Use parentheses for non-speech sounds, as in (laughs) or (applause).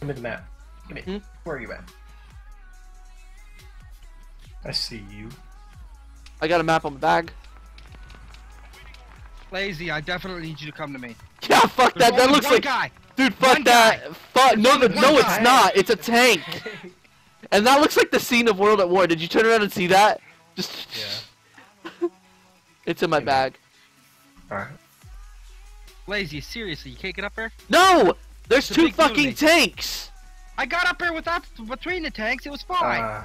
Give me the map. Give me. Hmm? Where are you at? I see you. I got a map on the bag. Lazy, I definitely need you to come to me. Yeah, fuck There's that. That looks like guy. dude. Fuck One that. Fuck no, only no, no, it's guy. not. It's a tank. (laughs) And that looks like the scene of World at War. Did you turn around and see that? Just. Yeah. (laughs) It's in my Hey, man. bag. Alright. Lazy, seriously, you can't get up there? No! There's It's two big deal to fucking me. tanks! I got up there without between the tanks. It was fine. Uh,